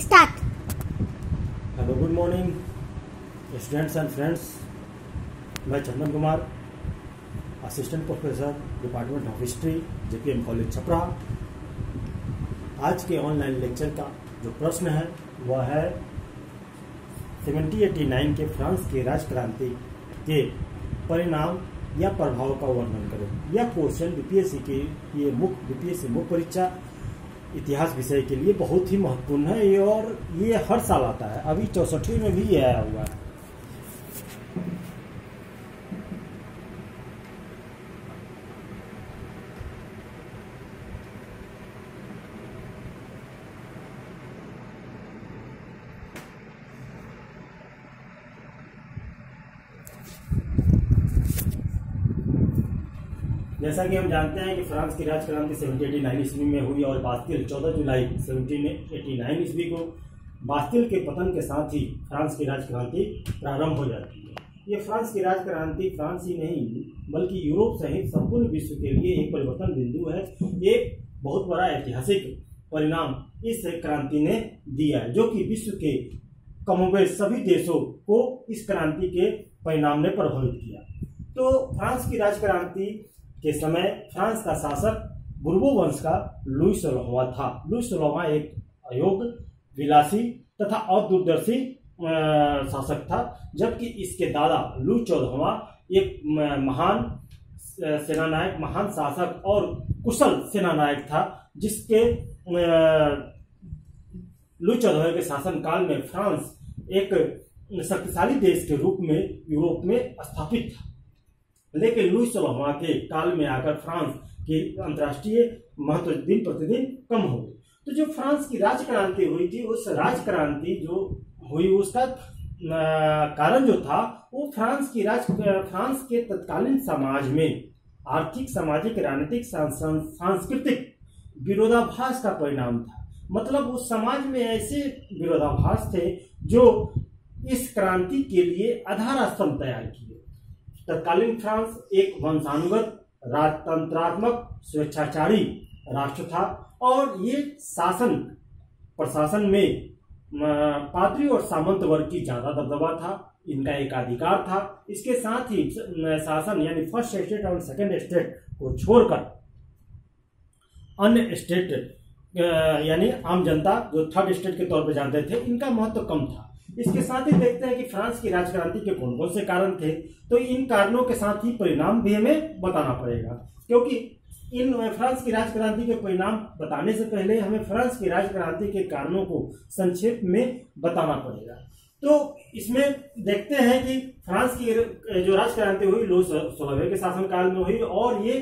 Start hello good morning students and friends मैं Chandan Kumar assistant professor department of history JPM college Chhapra आज के online lecture का जो प्रश्न है, वह है 1789 के फ्रांस के राज क्रांति के परिणाम या प्रभाव का वर्णन करें। यह क्वेश्चन बीपीएससी के ये मुख्य बीपीएससी मुख्य परीक्षा इतिहास विषय के लिए बहुत ही महत्वपूर्ण है और ये हर साल आता है। अभी चौसठवीं में भी ये आया हुआ है। जैसा कि हम जानते हैं कि फ्रांस की राजक्रांति 1789 ईस्वी में हुई और बास्तिल 14 जुलाई 1789 ईस्वी को बास्तिल के पतन के साथ ही फ्रांस की राजक्रांति प्रारंभ हो जाती है। ये फ्रांस की राजक्रांति फ्रांस ही नहीं, बल्कि यूरोप सहित संपूर्ण विश्व के लिए एक परिवर्तन बिंदु है। एक बहुत बड़ा ऐतिहासिक परिणाम इस क्रांति ने दिया जो कि विश्व के कमोबेश सभी देशों को इस क्रांति के परिणाम ने प्रभावित किया। तो फ्रांस की राजक्रांति के समय फ्रांस का शासक बुर्बो वंश का लुई सोलहवा था। लुई सोलहवा एक अयोग्य विलासी तथा अदूरदर्शी शासक था, जबकि इसके दादा लुई चौदहवा एक महान सेनानायक, महान शासक और कुशल सेनानायक था, जिसके लुई चौदहवा के शासन काल में फ्रांस एक शक्तिशाली देश के रूप में, यूरोप में स्थापित था। लेकिन लुई सोलहवा के काल में आकर फ्रांस की अंतर्राष्ट्रीय महत्व दिन प्रतिदिन कम हो गई। तो जो फ्रांस की राजक्रांति हुई थी, उस राजक्रांति जो हुई, उसका कारण जो था, वो फ्रांस की राज, फ्रांस के तत्कालीन समाज में आर्थिक, सामाजिक, राजनीतिक सांस्कृतिक विरोधाभास का परिणाम था। मतलब उस समाज में ऐसे विरोधाभास थे जो इस क्रांति के लिए आधार स्तंभ तैयार किए। तत्कालीन फ्रांस एक वंशानुगत, राजतंत्रात्मक, स्वेच्छाचारी राष्ट्र था और ये शासन, प्रशासन में पात्री और सामंत वर्ग की ज़्यादा दबदबा था, इनका एक अधिकार था। इसके साथ ही शासन यानी फ़र्स्ट स्टेट और सेकंड स्टेट को छोड़कर अन्य स्टेट यानी आम जनता जो थर्ड स्टेट के तौर पर जानते थे, इनका महत्व तो कम था। इसके साथ ही देखते हैं कि फ्रांस की राजक्रांति के कौन कौन से कारण थे तो इन कारणों के साथ ही परिणाम भी हमें बताना पड़ेगा। क्योंकि इन फ्रांस की राजक्रांति के परिणाम बताने से पहले हमें फ्रांस की राजक्रांति के कारणों को संक्षेप में बताना पड़ेगा। तो इसमें देखते हैं कि फ्रांस की जो राजक्रांति हुई, लो सोलहवें के शासनकाल में हुई और ये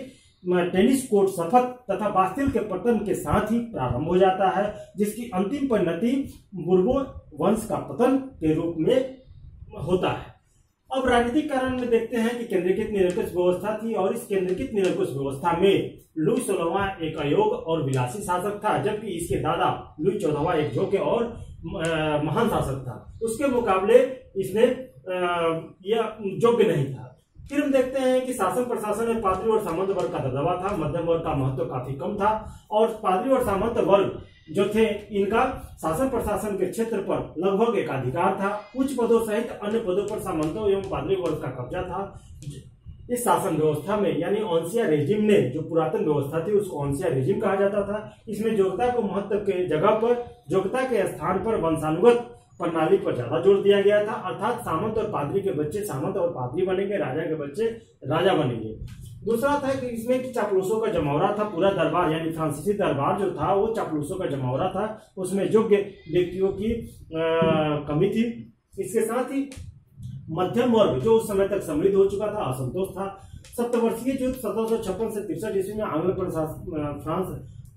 टेनिस कोर्ट शपथ तथा बास्तिल के पतन के साथ ही प्रारंभ हो जाता है, जिसकी अंतिम परिणति बुर्बो वंश का पतन के रूप में होता है। अब राजनीतिक कारण में देखते हैं कि केंद्रीकृत निरंकुश व्यवस्था थी और इस केंद्रीकृत निरंकुश व्यवस्था में लुई सोलहवा एक अयोग और विलासी शासक था, जबकि इसके दादा लुई चौदहवा एक जोके और महान शासक था। उसके मुकाबले इसने यह योग्य नहीं था। फिर हम देखते हैं कि शासन प्रशासन में पादरी और सामंत वर्ग का दबदबा था, मध्यम वर्ग का महत्व काफ़ी कम था, और पादरी और सामंत वर्ग जो थे, इनका शासन प्रशासन के क्षेत्र पर लगभग एक अधिकार था। उच्च पदों सहित अन्य पदों पर सामंतों एवं पादरी वर्ग का कब्जा था। इस शासन व्यवस्था में, यानी ऑनसिया रेजिम ने जो पुरातन व्यवस्था थी, उसको ऑनसिया रेजिम कहा जाता था। इसमें योग्यता को महत्व के जगह पर योग्यता के स्थान पर वंशानुगत प्रणाली पर ज़्यादा ज़ोर दिया गया था। अर्थात सामंत और पादरी के बच्चे सामंत और पादरी बनेंगे राजा के बच्चे राजा बनेंगे। दूसरा था कि इसमें कि चापलूसों का जमावरा था पूरा दरबार यानी फ्रांसीसी दरबार जो था वो चापलूसों का जमावरा था। उसमें योग्य व्यक्तियों की आ, कमी थी। इसके साथ ही मध्यम वर्ग जो उस समय तक समृद्ध हो चुका था असंतोष था। सप्तवर्षीय युद्ध सत्रह सौ छप्पन से तिरसठ ईस्वी में आंग्ल प्रशासन फ्रांस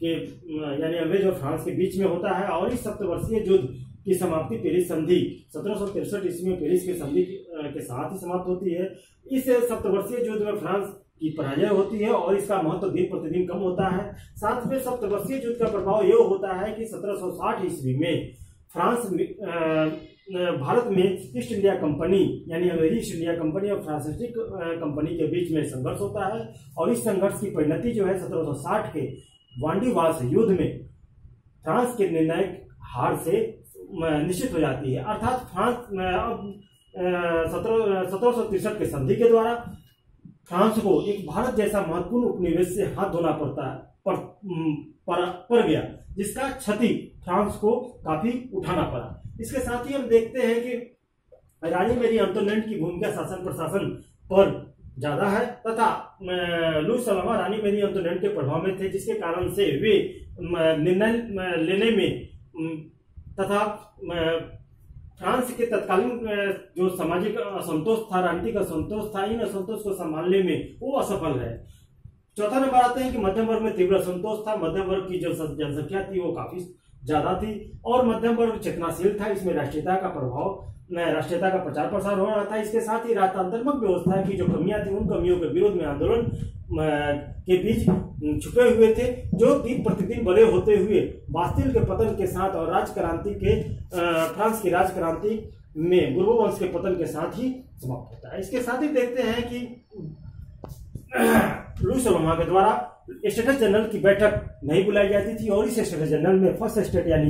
के यानी अंग्रेज़ और फ्रांस के बीच में होता है और इस सप्तवर्षीय युद्ध की समाप्ति पेरिस संधि, सत्रह सौ तिरसठ ईस्वी में पेरिस की संधि के साथ ही समाप्त होती है। इस सप्तवर्षीय युद्ध में फ्रांस की पराजय होती है और इसका महत्व दिन प्रतिदिन कम होता है। साथ में सप्तवर्षीय युद्ध का प्रभाव यह होता है कि 1760 ईस्वी में फ्रांस भारत में ईस्ट इंडिया कंपनी, यानी अंग्रेज़ी ईस्ट इंडिया कंपनी और फ्रांसिस्टिक कंपनी के बीच में संघर्ष होता है और इस संघर्ष की परिणति जो है 1760 के वांडीवास युद्ध में फ्रांस के निर्णायक हार से निश्चित हो जाती है। अर्थात फ्रांस अब सत्रह सत्रह तिरसठ के संधि के द्वारा फ्रांस को एक भारत जैसा महत्वपूर्ण उपनिवेश से हाथ धोना पड़ता है पर, पर, पर गया जिसका क्षति फ्रांस को काफ़ी उठाना पड़ा। इसके साथ ही हम देखते हैं कि रानी मेरी अंतोनेंट की भूमिका शासन प्रशासन पर ज़्यादा है तथा लू सलामा रानी मेरी अंतोनेंट के प्रभाव में थे जिसके कारण से वे निर्णय लेने में तथा फ्रांस के तत्कालीन जो सामाजिक असंतोष था, राजनीतिक असंतोष था, इन असंतोष को संभालने में वो असफल है चौथा नंबर आते हैं कि मध्यम वर्ग में तीव्र असंतोष था, मध्यम वर्ग की जो जनसंख्या थी, वो काफ़ी ज़्यादा थी, और मध्यम वर्ग चेतनाशील था, इसमें राष्ट्रीयता का प्रभाव राष्ट्रीयता का प्रचार प्रसार हो रहा था। इसके साथ ही राजतंत्रात्मक व्यवस्था की जो कमियाँ थी, उन कमियों के विरोध में आंदोलन के बीच छुपे हुए थे, जो दिन प्रतिदिन बड़े होते हुए बास्तिल के पतन के साथ और राजक्रांति के फ्रांस की राजक्रांति में गुरु वंश के पतन के साथ ही समाप्त होता है। इसके साथ ही देखते हैं कि लुइस के द्वारा स्टेटस जनरल की बैठक नहीं बुलाई जाती थी और इस स्टेटस जनरल में फ़र्स्ट स्टेट यानी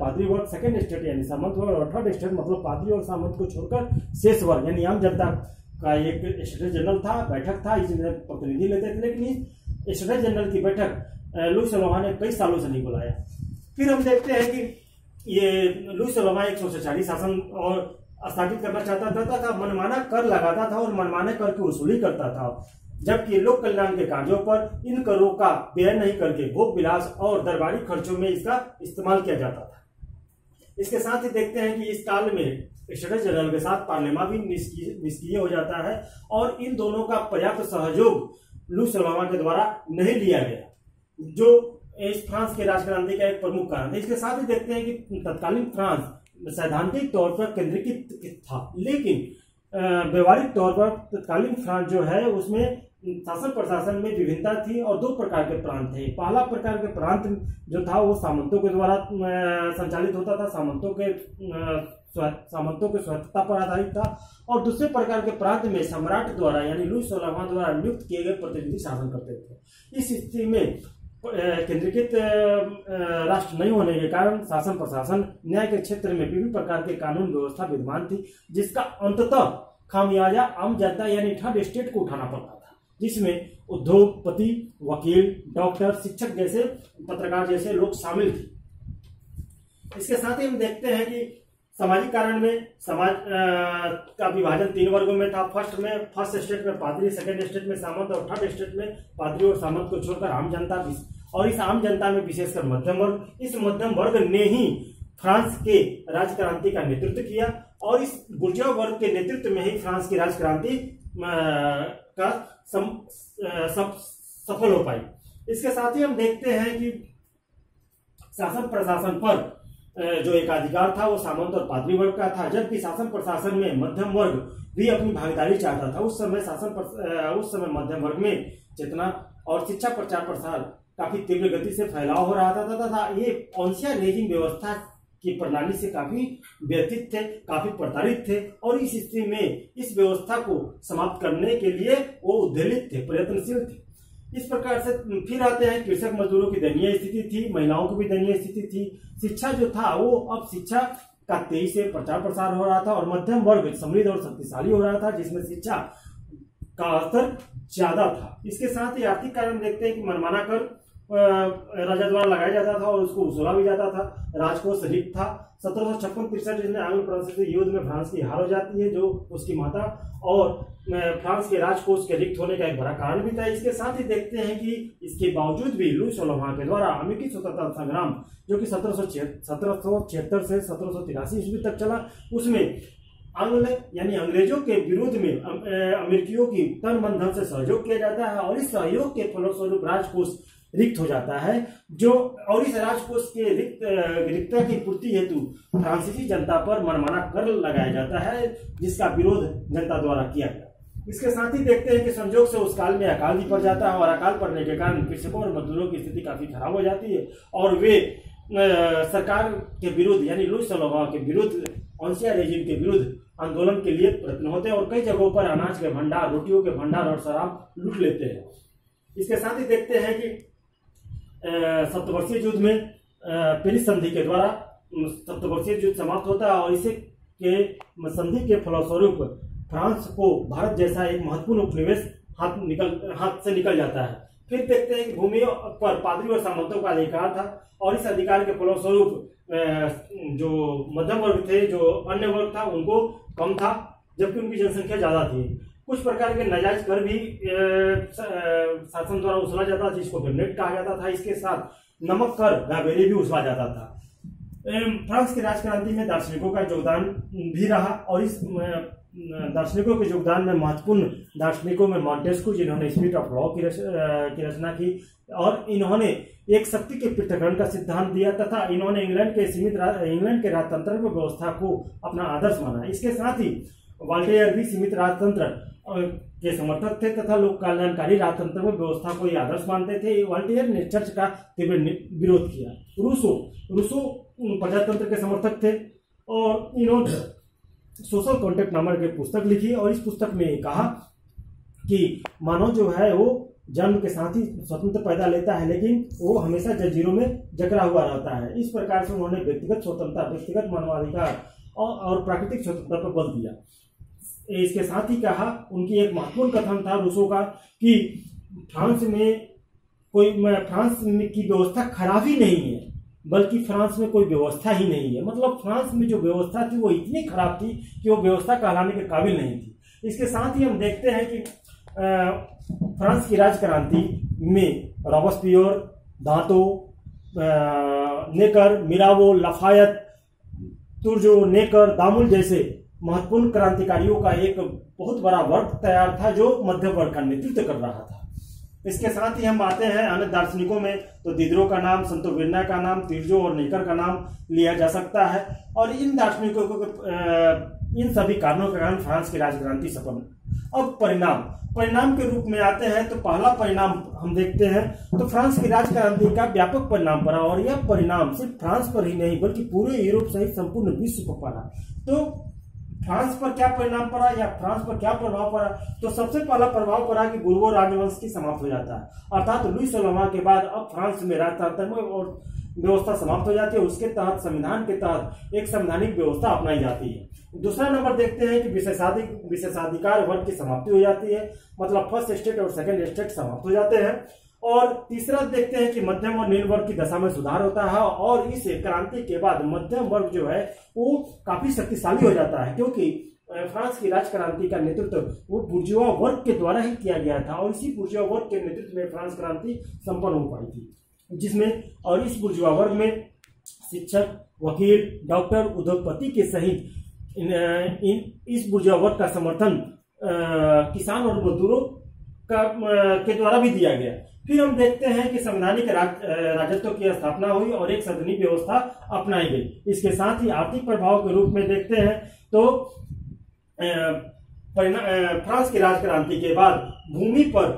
पादरी वर्ग, सेकंड स्टेट यानी सामंत वर्ग और थर्ड स्टेट मतलब पादरी और सामंत को छोड़कर शेष वर्ग यानी आम जनता का एक स्टेटस जनरल था, बैठक था इसमें प्रतिनिधि लेते थे, लेकिन इस स्टेटस जनरल की बैठक लुइस ने कई सालों से नहीं बुलाया। फिर हम देखते हैं कि ये लुइस एक सौ शासन और स्थापित करना चाहता था, तथा मनमाना कर लगाता था और मनमाने कर की वसूली करता था, जबकि लोक कल्याण के कार्यों पर इन करों का व्यय नहीं करके भोग विलास और दरबारी खर्चों में इसका इस्तेमाल किया जाता था। इसके साथ ही देखते हैं कि इस काल में सेक्रेटरी जनरल के साथ पार्लियामा भी निष्क्रिय हो जाता है और इन दोनों का पर्याप्त सहयोग लू सलामा के द्वारा नहीं लिया गया, जो इस फ्रांस के राजक्रांति का एक प्रमुख कारण है। इसके साथ ही देखते हैं कि तत्कालीन फ्रांस सैद्धांतिक तौर पर केंद्रीकृत था, लेकिन व्यवहारिक तौर पर तत्कालीन फ्रांस जो है, उसमें शासन प्रशासन में विभिन्नता थी और दो प्रकार के प्रांत थे। पहला प्रकार के प्रांत जो था, वो सामंतों के द्वारा संचालित होता था। सामंतों के सामंतों के स्वतंत्रता पर आधारित था और दूसरे प्रकार के प्रांत में सम्राट द्वारा, यानी लुई सोलहवा द्वारा नियुक्त किए गए प्रतिनिधि शासन करते थे। इस स्थिति में केंद्रीकृत राष्ट्र नहीं होने के कारण शासन प्रशासन न्याय के क्षेत्र में विभिन्न प्रकार के कानून व्यवस्था विद्यमान थी, जिसका अंततः खामियाजा आम जनता, यानी ठंड स्टेट को उठाना पड़ता जिसमें उद्योगपति, वकील, डॉक्टर, शिक्षक जैसे पत्रकार जैसे लोग शामिल थे। इसके साथ ही हम देखते हैं कि सामाजिक कारण में समाज का विभाजन तीन वर्गों में था। फ़र्स्ट में फ़र्स्ट स्टेट में पादरी, सेकंड स्टेट में सामंत और थर्ड स्टेट में पादरी और सामंत को छोड़कर आम जनता और इस आम जनता में विशेषकर मध्यम वर्ग, इस मध्यम वर्ग ने ही फ्रांस के राज क्रांति का नेतृत्व किया और इस गुर्जा वर्ग के नेतृत्व में ही फ्रांस की राज क्रांति का सम, सब सफल हो पाई। इसके साथ ही हम देखते हैं कि शासन प्रशासन पर जो एक अधिकार था वो सामंत और पादरी वर्ग का था जबकि शासन प्रशासन में मध्यम वर्ग भी अपनी भागीदारी चाहता था। उस समय शासन उस समय मध्यम वर्ग में चेतना और शिक्षा प्रचार प्रसार काफ़ी तीव्र गति से फैलाव हो रहा था तथा ये ऑनसिया रेजिंग व्यवस्था की प्रणाली से काफ़ी व्यतीत थे, काफ़ी प्रताड़ित थे और इस स्थिति में इस व्यवस्था को समाप्त करने के लिए वो उद्वेलित थे, प्रयत्नशील थे। इस प्रकार से फिर आते हैं कृषक मजदूरों की दयनीय स्थिति थी, महिलाओं की भी दयनीय स्थिति थी। शिक्षा जो था, वो अब शिक्षा का तेज़ी से प्रचार प्रसार हो रहा था और मध्यम वर्ग, समृद्ध और शक्तिशाली हो रहा था, जिसमें शिक्षा का स्तर ज़्यादा था। इसके साथ ही आर्थिक कारण देखते हैं कि मनमाना कर राजा द्वारा लगाया जाता था और उसको वसूला भी जाता था। राजकोष रिक्त था। सत्रह सौ छप्पन तिरसठ जिसमें आंग्ल फ्रांसीसी युद्ध में फ्रांस की हार हो जाती है, जो उसकी माता और फ्रांस के राजकोष के रिक्त होने का एक बड़ा कारण भी था। इसके साथ ही देखते हैं कि इसके बावजूद भी लुई सोलोमा के द्वारा अमेरिकी स्वतंत्रता संग्राम, जो कि सत्रह सौ छिहत्तर से सत्रह सौ तिरासी ईस्वी तक चला, उसमें आंग्ल, यानी अंग्रेज़ों के विरोध में अमेरिकियों की तन बंधन से सहयोग किया जाता है और इस सहयोग के फलस्वरूप राजकोष रिक्त हो जाता है, जो और इस राजकोष के रिक्त, रिक्तता की पूर्ति हेतु फ्रांसीसी जनता पर मनमाना कर लगाया जाता है, जिसका विरोध जनता द्वारा किया गया। इसके साथ ही देखते हैं कि संजोग से उस काल में अकाल भी पड़ जाता है और अकाल पड़ने के कारण कृषकों और मजदूरों की स्थिति काफ़ी खराब हो जाती है और वे सरकार के विरुद्ध, यानी लुई सलोवा के विरुद्ध ऑनसिया रेजिम के विरुद्ध आंदोलन के लिए प्रयत्न होते हैं और कई जगहों पर अनाज के भंडार, रोटियों के भंडार और शराब लूट लेते हैं। इसके साथ ही देखते हैं कि सप्तवर्षीय युद्ध में पेरिस संधि के द्वारा सप्तवर्षीय युद्ध समाप्त होता है और इसे के संधि के फलस्वरूप फ्रांस को भारत जैसा एक महत्वपूर्ण उपनिवेश हाथ निकल, हाथ से निकल जाता है। फिर देखते हैं कि भूमि पर पादरी और सामंतों का अधिकार था और इस अधिकार के फलस्वरूप जो मध्यम वर्ग थे, जो अन्य वर्ग था, उनको कम था, जबकि उनकी जनसंख्या ज़्यादा थी। कुछ प्रकार के नाजायज कर भी शासन द्वारा उछला जाता था जिसको बेमनेट कहा जाता था। इसके साथ नमक कर गाबेरी भी उछला जाता था। फ्रांस की राजक्रांति में दार्शनिकों का योगदान भी रहा और इस दार्शनिकों के योगदान में महत्वपूर्ण दार्शनिकों में मॉन्टेस्कू जिन्होंने स्पिरिट ऑफ़ लॉ की, की रचना की और इन्होंने एक शक्ति के पृथकरण का सिद्धांत दिया तथा इन्होंने इंग्लैंड के सीमित इंग्लैंड के राजतंत्र व्यवस्था को अपना आदर्श माना। इसके साथ ही वाल्टेयर भी सीमित राजतंत्र के समर्थक थे तथा लोक कल्याणकारी राजतंत्र में व्यवस्था को आदर्श मानते थे वाल्टेयर ने चर्च का तीव्र विरोध किया। रूसो रूसो प्रजातंत्र के समर्थक थे और इन्होंने सोशल कॉन्टेक्ट नामक एक पुस्तक लिखी और इस पुस्तक में कहा कि मानव जो है वो जन्म के साथ ही स्वतंत्र पैदा लेता है लेकिन वो हमेशा जजीरों में जकड़ा हुआ रहता है। इस प्रकार से उन्होंने व्यक्तिगत स्वतंत्रता व्यक्तिगत मानवाधिकार और, और प्राकृतिक स्वतंत्रता पर बल दिया। इसके साथ ही कहा, उनकी एक महत्वपूर्ण कथन था रूसो का, कि फ्रांस में कोई फ्रांस की व्यवस्था खराब ही नहीं है, बल्कि फ्रांस में कोई व्यवस्था ही नहीं है। मतलब फ्रांस में जो व्यवस्था थी वो इतनी खराब थी कि वो व्यवस्था कहलाने के काबिल नहीं थी। इसके साथ ही हम देखते हैं कि फ्रांस की राजक्रांति में रॉबस्पियोर, दांतो नेकर, मिरावो, लफायत, तुर्जो नेकर, दामुल जैसे महत्वपूर्ण क्रांतिकारियों का एक बहुत बड़ा वर्ग तैयार था, जो मध्य वर्ग का नेतृत्व कर रहा था। इसके साथ ही हम आते हैं अन्य दार्शनिकों में तो दिद्रो का नाम, संतो बिरना का नाम, तिरजो और नेकर का नाम लिया जा सकता है। और इन दार्शनिकों को इन सभी कारणों के कारण फ्रांस की राजक्रांति सफल। अब परिणाम। परिणाम के रूप में आते हैं तो पहला परिणाम हम देखते हैं तो फ्रांस की राजक्रांति का व्यापक परिणाम पड़ा, और यह परिणाम सिर्फ़ फ्रांस पर ही नहीं, बल्कि पूरे यूरोप सहित संपूर्ण विश्व पर पड़ा। तो फ्रांस पर क्या परिणाम पड़ा या फ्रांस पर क्या प्रभाव पड़ा तो सबसे पहला प्रभाव पड़ा कि बुर्गो राजवंश की समाप्त हो जाता है। अर्थात लुई सोलमा के बाद अब फ्रांस में राजतंत्र और व्यवस्था समाप्त हो जाती है, उसके तहत, संविधान के तहत एक संवैधानिक व्यवस्था अपनाई जाती है। दूसरा नंबर देखते हैं कि विशेषाधिक विशेषाधिकार वर्ग की समाप्ति हो जाती है मतलब फ़र्स्ट स्टेट और सेकेंड स्टेट समाप्त हो जाते हैं। और तीसरा देखते हैं कि मध्यम और निम्न वर्ग की दशा में सुधार होता है और इस क्रांति के बाद मध्यम वर्ग जो है वो काफ़ी शक्तिशाली हो जाता है क्योंकि फ्रांस की राज क्रांति का नेतृत्व वो बुर्जुआ वर्ग के द्वारा ही किया गया था और इसी बुर्जुआ वर्ग के नेतृत्व में फ्रांस क्रांति संपन्न हो पाई थी। जिसमें और इस बुर्जुआ वर्ग में शिक्षक वकील डॉक्टर उद्योगपति के सहित इन, इन इस बुर्जुआ वर्ग का समर्थन किसान और मजदूरों का के द्वारा भी दिया गया। फिर हम देखते हैं कि संवैधानिक राज, राजत्व की स्थापना हुई और एक सदनी व्यवस्था अपनाई गई। इसके साथ ही आर्थिक प्रभाव के रूप में देखते हैं तो फ्रांस की राजक्रांति के बाद भूमि पर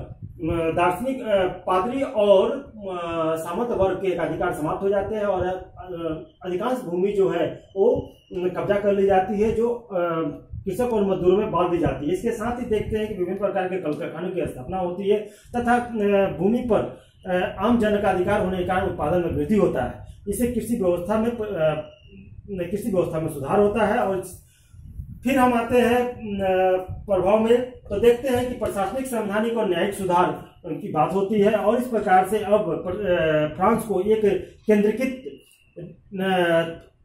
दार्शनिक पादरी और सामंत वर्ग के अधिकार समाप्त हो जाते हैं और अधिकांश भूमि जो है वो कब्जा कर ली जाती है जो कृषक और मजदूरों में बांट दी जाती है। इसके साथ ही देखते हैं कि विभिन्न प्रकार के कल कारखानों की स्थापना होती है तथा भूमि पर आम जन का अधिकार होने के कारण उत्पादन में वृद्धि होता है। इससे कृषि व्यवस्था में कृषि व्यवस्था में सुधार होता है और फिर हम आते हैं प्रभाव में। तो देखते हैं कि प्रशासनिक, संवैधानिक और न्यायिक सुधार की बात होती है और इस प्रकार से अब फ्रांस को एक केंद्रीकृत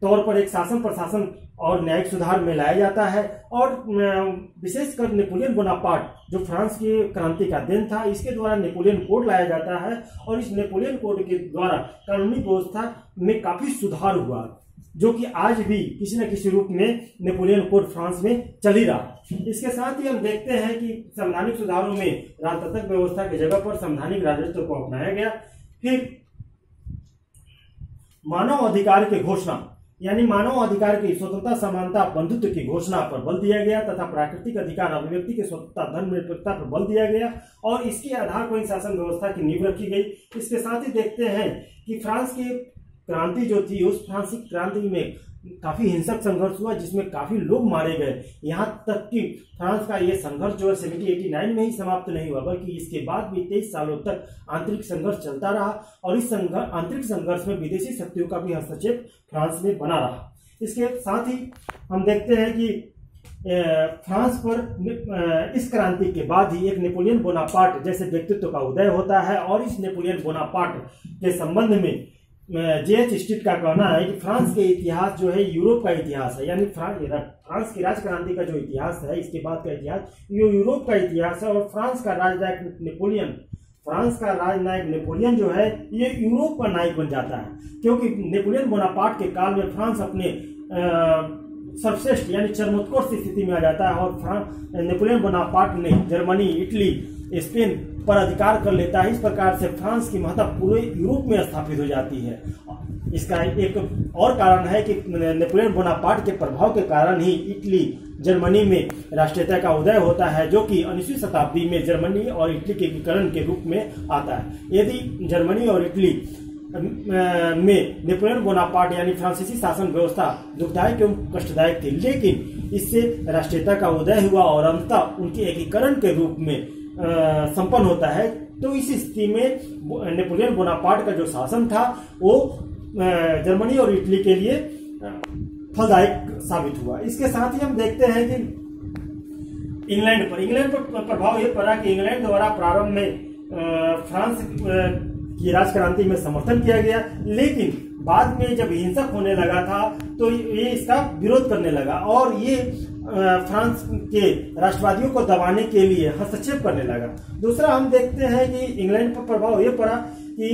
तौर पर एक शासन, प्रशासन और न्यायिक सुधार में लाया जाता है। और विशेषकर नेपोलियन बोनापार्ट, जो फ्रांस की क्रांति का दिन था, इसके द्वारा नेपोलियन कोड लाया जाता है और इस नेपोलियन कोड के द्वारा कानूनी व्यवस्था में काफ़ी सुधार हुआ, जो कि आज भी किसी न किसी रूप में नेपोलियन कोड फ्रांस में चल ही रहा। इसके साथ ही हम देखते हैं कि संवैधानिक सुधारों में राजतंत्र व्यवस्था की जगह पर संवैधानिक राजस्व को अपनाया गया। फिर मानव अधिकार की घोषणा यानी मानव अधिकार की स्वतंत्रता, समानता, बंधुत्व की घोषणा पर बल दिया गया तथा प्राकृतिक अधिकार, अभिव्यक्ति की स्वतंत्रता, धर्म निरपेक्षता पर बल दिया गया और इसके आधार पर शासन व्यवस्था की नींव रखी गई। इसके साथ ही देखते हैं कि फ्रांस के क्रांति जो थी, उस फ्रांसीसी क्रांति में काफ़ी हिंसक संघर्ष हुआ, जिसमें काफ़ी लोग मारे गए। यहाँ तक कि फ्रांस का यह संघर्ष जो है एटी नाइन में ही समाप्त नहीं हुआ, बल्कि इसके बाद भी तेईस सालों तक आंतरिक संघर्ष चलता रहा और इस संघर्ष आंतरिक संघर्ष में विदेशी शक्तियों का भी हस्तक्षेप फ्रांस में बना रहा। इसके साथ ही हम देखते हैं कि फ्रांस पर इस क्रांति के बाद ही एक नेपोलियन बोनापार्ट जैसे व्यक्तित्व का उदय होता है और इस नेपोलियन बोनापार्ट के संबंध में जे एच स्ट्रीट का कहना है कि फ्रांस के इतिहास जो है, यूरोप का इतिहास है। यानी फ्रांस की राजक्रांति का जो इतिहास है, इसके बाद का इतिहास, ये यूरोप का इतिहास है और फ्रांस का राजनायक नेपोलियन। फ्रांस का राजनायक नेपोलियन जो है, ये यूरोप का नायक बन जाता है। क्योंकि नेपोलियन बोनापार्ट के काल में फ्रांस अपने सर्वश्रेष्ठ यानी चरमोत्कर्ष स्थिति में आ जाता है और फ्रांस नेपोलियन बोनापार्ट ने जर्मनी, इटली स्पेन पर अधिकार कर लेता है। इस प्रकार से फ्रांस की महत्ता पूरे यूरोप में स्थापित हो जाती है। इसका एक और कारण है कि नेपोलियन बोनापार्ट के प्रभाव के कारण ही इटली जर्मनी में राष्ट्रीयता का उदय होता है, जो कि उन्नीसवीं शताब्दी में जर्मनी और इटली के एकीकरण के रूप में आता है। यदि जर्मनी और इटली में नेपोलियन बोनापार्ट यानी फ्रांसीसी शासन व्यवस्था दुखदायक एवं कष्टदायक थी, लेकिन इससे राष्ट्रीयता का उदय हुआ और अंततः उनके एकीकरण के रूप में संपन्न होता है। तो इस स्थिति में नेपोलियन बोनापार्ट का जो शासन था, वो जर्मनी और इटली के लिए फलदायक साबित हुआ। इसके साथ ही हम देखते हैं कि इंग्लैंड पर इंग्लैंड पर प्रभाव यह पड़ा कि इंग्लैंड द्वारा प्रारंभ में फ्रांस की राजक्रांति में समर्थन किया गया। लेकिन बाद में जब हिंसक होने लगा था तो ये इसका विरोध करने लगा। और ये फ्रांस के राष्ट्रवादियों को दबाने के लिए हस्तक्षेप करने लगा। दूसरा, हम देखते हैं कि इंग्लैंड पर प्रभाव ये पड़ा कि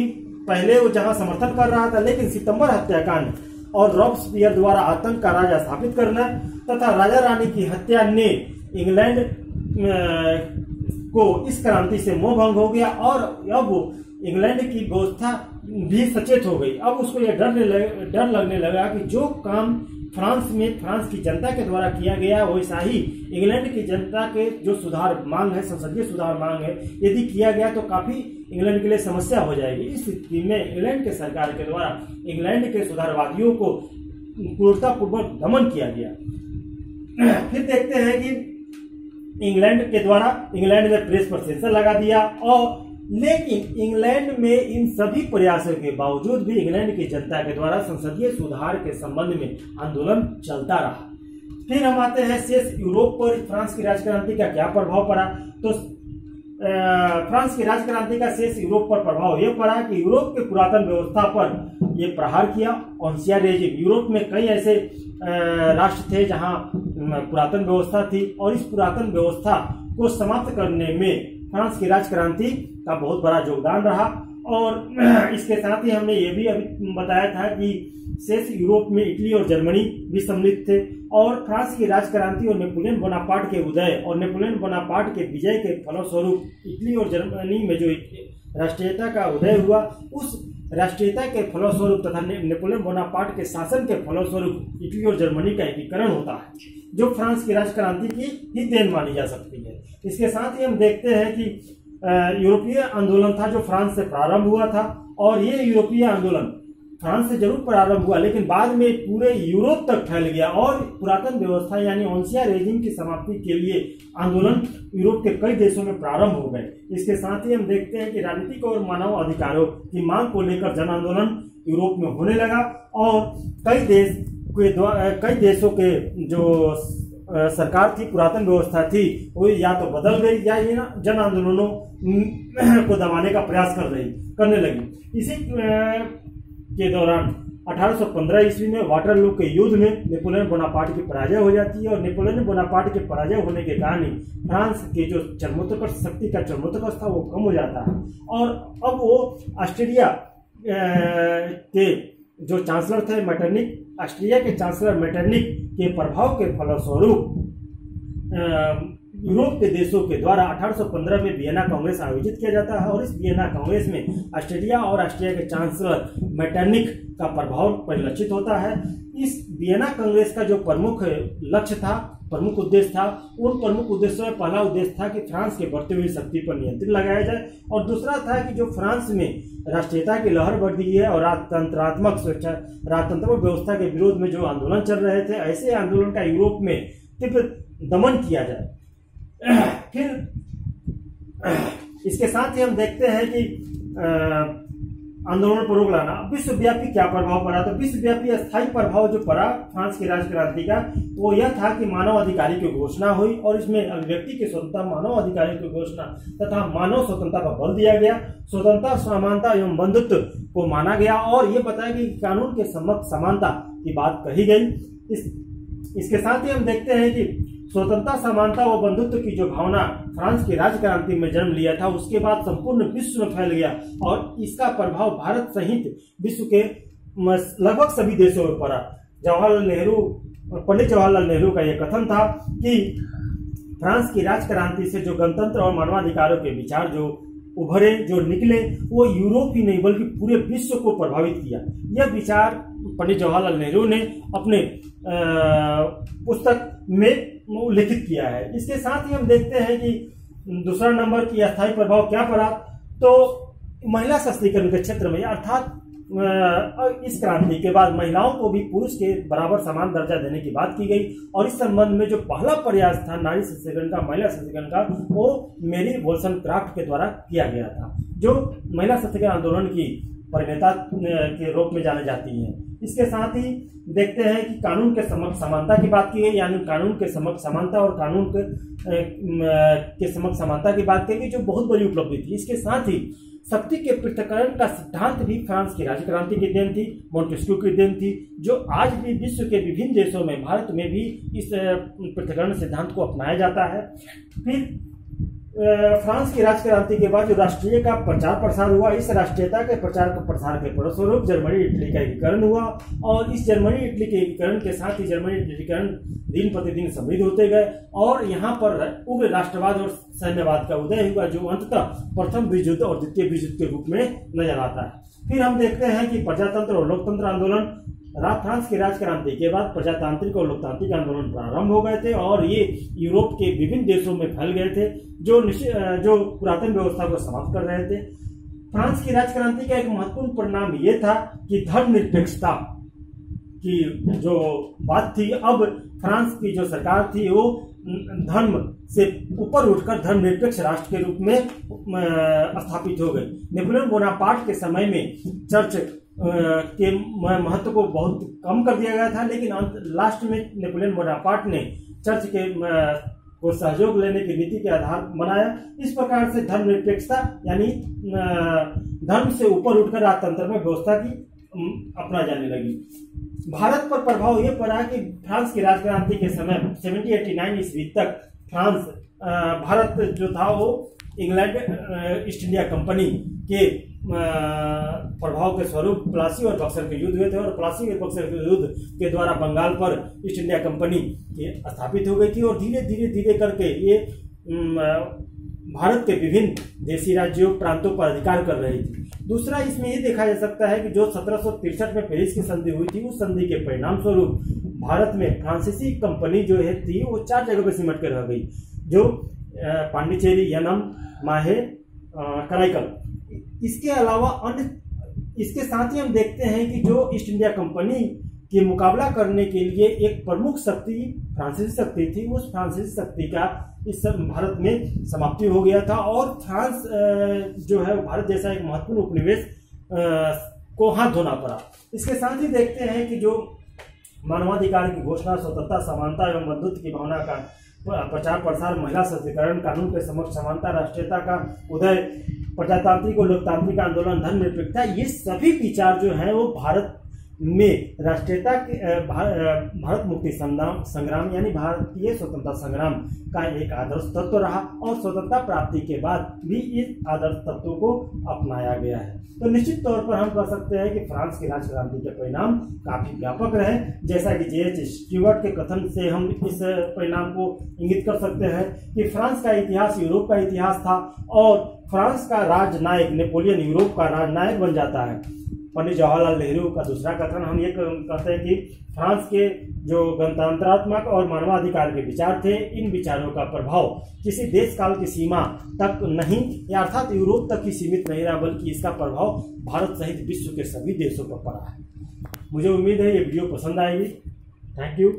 पहले वो जहाँ समर्थन कर रहा था, लेकिन सितंबर हत्याकांड और रॉब्सपियर द्वारा आतंक का राजा स्थापित करना तथा राजा रानी की हत्या ने इंग्लैंड को इस क्रांति से मोह भंग हो गया और अब इंग्लैंड की व्यवस्था भी सचेत हो गई। अब उसको यह डर डर लगने लगा कि जो काम फ्रांस में, फ्रांस की जनता के द्वारा किया गया वैसा ही इंग्लैंड की जनता के जो सुधार मांग है, संसदीय सुधार मांग है, यदि किया गया तो काफ़ी इंग्लैंड के लिए समस्या हो जाएगी। इस स्थिति में इंग्लैंड के सरकार के द्वारा इंग्लैंड के सुधारवादियों को क्रूरतापूर्वक दमन किया गया। फिर देखते हैं कि इंग्लैंड के द्वारा, इंग्लैंड ने प्रेस पर सेंसर लगा दिया और लेकिन इंग्लैंड में इन सभी प्रयासों के बावजूद भी इंग्लैंड की जनता के द्वारा संसदीय सुधार के संबंध में आंदोलन चलता रहा। फिर हम आते हैं शेष यूरोप पर। फ्रांस की राजक्रांति का क्या प्रभाव पड़ा? तो फ्रांस की राजक्रांति का शेष यूरोप पर प्रभाव यह पड़ा कि यूरोप के पुरातन व्यवस्था पर यह प्रहार किया। ऑनसिया रेजिम यूरोप में कई ऐसे राष्ट्र थे जहाँ पुरातन व्यवस्था थी और इस पुरातन व्यवस्था को समाप्त करने में फ्रांस की राज क्रांति का बहुत बड़ा योगदान रहा। और इसके साथ ही हमने ये भी अभी बताया था कि शेष यूरोप में इटली और जर्मनी भी सम्मिलित थे और फ्रांस की राज क्रांति और नेपोलियन बोनापार्ट के उदय और नेपोलियन बोनापार्ट के विजय के फलस्वरूप इटली और जर्मनी में जो राष्ट्रीयता का उदय हुआ, उस राष्ट्रीयता के फलस्वरूप तथा नेपोलियन बोनापार्ट के शासन के फलस्वरूप इटली और जर्मनी का एकीकरण होता है, जो फ्रांस की राजक्रांति की ही देन मानी जा सकती है। इसके साथ ही हम देखते हैं कि यूरोपीय आंदोलन था जो फ्रांस से प्रारंभ हुआ था, और ये यूरोपीय आंदोलन फ्रांस से ज़रूर प्रारंभ हुआ, लेकिन बाद में पूरे यूरोप तक फैल गया और पुरातन व्यवस्था यानी ओंसिया रेजिम की समाप्ति के लिए आंदोलन यूरोप के कई देशों में प्रारंभ हो गए। इसके साथ ही हम देखते हैं कि राजनीतिक और मानव अधिकारों की मांग को लेकर जन आंदोलन यूरोप में होने लगा और कई देश के कई देशों के जो सरकार थी, पुरातन व्यवस्था थी, वो या तो बदल गई या ये जन आंदोलनों को दबाने का प्रयास कर रही, करने लगी। इसी के दौरान 1815 ईस्वी में वाटरलू के युद्ध में नेपोलियन बोनापार्ट की पराजय हो जाती है और नेपोलियन बोनापार्ट के पराजय होने के कारण ही फ्रांस के जो चरमोत्कर्ष शक्ति का चरमोत्कर्ष था वो कम हो जाता है। और अब वो ऑस्ट्रेलिया के जो चांसलर थे, मैटर्निक, ऑस्ट्रेलिया के चांसलर मैटर्निक के प्रभाव के फलस्वरूप यूरोप के देशों के द्वारा 1815 में वियना कांग्रेस आयोजित किया जाता है और इस वियना कांग्रेस में ऑस्ट्रेलिया और ऑस्ट्रेलिया के चांसलर मैटर्निक का प्रभाव परिलक्षित होता है। इस वियना कांग्रेस का जो प्रमुख लक्ष्य था, प्रमुख उद्देश्य था, उन प्रमुख उद्देश्यों में पहला उद्देश्य था कि फ्रांस के बढ़ते हुए शक्ति पर नियंत्रण लगाया जाए और दूसरा था कि जो फ्रांस में राष्ट्रीयता की लहर बढ़ गई है और राजतंत्रात्मक सुरक्षा राजतंत्रात्मक व्यवस्था के विरोध में जो आंदोलन चल रहे थे, ऐसे आंदोलन का यूरोप में तीव्र दमन किया जाए। फिर, इसके साथ ही हम देखते हैं कि आंदोलन पर रोक लाना। विश्वव्यापी क्या प्रभाव पड़ा? तो विश्वव्यापी स्थायी प्रभाव जो पड़ा फ्रांस की राज क्रांति का, वो यह था कि मानव अधिकारी की घोषणा हुई और इसमें अभिव्यक्ति की स्वतंत्रता, मानव अधिकारी की घोषणा तथा मानव स्वतंत्रता पर बल दिया गया। स्वतंत्रता, समानता एवं बंधुत्व को माना गया और ये बताया कि कानून के समक्ष समानता की बात कही गई। इस, इसके साथ ही हम देखते हैं कि स्वतंत्रता, समानता व बंधुत्व की जो भावना फ्रांस की राज क्रांति में जन्म लिया था, उसके बाद संपूर्ण विश्व में फैल गया और इसका प्रभाव भारत सहित विश्व के लगभग सभी देशों में पड़ा। जवाहरलाल नेहरू, पंडित जवाहरलाल नेहरू का यह कथन था कि फ्रांस की राज क्रांति से जो गणतंत्र और मानवाधिकारों के विचार जो उभरे, जो निकले, वो यूरोप ही नहीं, बल्कि पूरे विश्व को प्रभावित किया। यह विचार पंडित जवाहरलाल नेहरू ने अपने पुस्तक में उल्लेखित किया है। इसके साथ ही हम देखते हैं कि दूसरा नंबर की अस्थायी प्रभाव क्या पड़ा? तो महिला सशक्तिकरण के क्षेत्र में, अर्थात इस क्रांति के बाद महिलाओं को भी पुरुष के बराबर समान दर्जा देने की बात की गई और इस संबंध में जो पहला प्रयास था नारी सशक्तिकरण का, महिला सशक्तिकरण का, वो मेरी वोल्सन क्राफ्ट के द्वारा किया गया था, जो महिला सशक्तिकरण आंदोलन की परिणेता के रूप में जाने जाती हैं। इसके साथ ही देखते हैं कि कानून के समक्ष समानता की बात की गई यानी कानून के समक्ष समानता और कानून के, के समक्ष समानता की बात की गई जो बहुत बड़ी उपलब्धि थी। इसके साथ ही शक्ति के पृथककरण का सिद्धांत भी फ्रांस की राज क्रांति की देन थी मोन्टेस्क्यू की देन थी जो आज भी विश्व के विभिन्न देशों में भारत में भी इस पृथककरण सिद्धांत को अपनाया जाता है। फिर फ्रांस की राज क्रांति के बाद जो राष्ट्रीय का प्रचार प्रसार हुआ, इस राष्ट्रीयता के प्रचार प्रसार के फलस्वरूप जर्मनी, इटली का एकीकरण हुआ और इस जर्मनी, इटली के एकीकरण के साथ ही जर्मनी एकीकरण दिन प्रतिदिन समृद्ध होते गए और यहाँ पर उग्र राष्ट्रवाद और सैन्यवाद का उदय हुआ, जो अंततः प्रथम विश्व युद्ध और द्वितीय विश्व युद्ध के रूप में नज़र आता है। फिर हम देखते हैं कि प्रजातंत्र और लोकतंत्र आंदोलन फ्रांस की राज क्रांति के बाद प्रजातांत्रिक और लोकतांत्रिक आंदोलन प्रारंभ हो गए थे और ये यूरोप के विभिन्न देशों में फैल गए थे, जो जो पुरातन व्यवस्था को समाप्त कर रहे थे। फ्रांस की राज क्रांति का एक महत्वपूर्ण परिणाम ये था कि धर्मनिरपेक्षता की जो बात थी, अब फ्रांस की जो सरकार थी, वो धर्म से ऊपर उठकर धर्मनिरपेक्ष राष्ट्र के रूप में, स्थापित हो गई। नेपोलियन बोनापार्ट के समय में चर्च के महत्व को बहुत कम कर दिया गया था, लेकिन लास्ट में नेपोलियन बोनापार्ट ने चर्च के को सहयोग लेने की नीति के आधार बनाया। इस प्रकार से धर्मनिरपेक्षता, यानी धर्म से ऊपर उठकर राजतंत्र में व्यवस्था की अपना जाने लगी। भारत पर प्रभाव यह पड़ा कि फ्रांस की राजक्रांति के समय 1789 ईस्वी तक फ्रांस भारत जो था वो इंग्लैंड ईस्ट इंडिया कंपनी के प्रभाव के स्वरूप प्लासी और बक्सर के युद्ध हुए थे और प्लासी और बक्सर के युद्ध के द्वारा बंगाल पर ईस्ट इंडिया कंपनी स्थापित हो गई थी और धीरे धीरे धीरे करके ये भारत के विभिन्न देशी राज्यों, प्रांतों पर अधिकार कर रही थी। दूसरा इसमें ये देखा जा सकता है कि जो सत्रह में पेरिस की संधि हुई थी, उस संधि के परिणाम स्वरूप भारत में फ्रांसीसी कंपनी जो है, थी, वो चार जगह पर सिमट कर रह गई, जो पांडिचेरी, यनम, माहे कराईकल इसके अलावा अन्य, इसके साथ ही हम देखते हैं कि जो ईस्ट इंडिया कंपनी के मुकाबला करने के लिए एक प्रमुख शक्ति, फ्रांसीसी शक्ति थी, उस फ्रांसीसी शक्ति का इस भारत में समाप्ति हो गया था और फ्रांस जो है, भारत जैसा एक महत्वपूर्ण उपनिवेश को हाथ धोना पड़ा। इसके साथ ही देखते हैं कि जो मानवाधिकार की घोषणा, स्वतंत्रता, समानता एवं बंधुत्व की भावना का प्रचार प्रसार महिला सशक्तिकरण कानून के समक्ष समानता, राष्ट्रीयता का उदय, प्रजातांत्रिक और लोकतांत्रिक आंदोलन धर्म निरपेक्षता ये सभी विचार जो है वो भारत में राष्ट्रीयता के भारत मुक्ति संग्राम संग्राम, यानी भारतीय स्वतंत्रता संग्राम का एक आदर्श तत्व रहा और स्वतंत्रता प्राप्ति के बाद भी इस आदर्श तत्व को अपनाया गया है। तो निश्चित तौर पर हम कह सकते हैं कि फ्रांस की राष्ट्र क्रांति के परिणाम काफ़ी व्यापक रहे, जैसा कि जे एच स्टीवर्ट के कथन से हम इस परिणाम को इंगित कर सकते हैं कि फ्रांस का इतिहास यूरोप का इतिहास था और फ्रांस का राजनायक, नेपोलियन यूरोप का राजनायक बन जाता है। पंडित जवाहरलाल नेहरू का दूसरा कथन, हम ये कहते हैं कि फ्रांस के जो गणतंत्रात्मक और मानवाधिकार के विचार थे, इन विचारों का प्रभाव किसी देश काल की सीमा तक नहीं, या अर्थात यूरोप तक ही सीमित नहीं रहा, बल्कि इसका प्रभाव भारत सहित विश्व के सभी देशों पर पड़ा है। मुझे उम्मीद है ये वीडियो पसंद आएगी। Thank you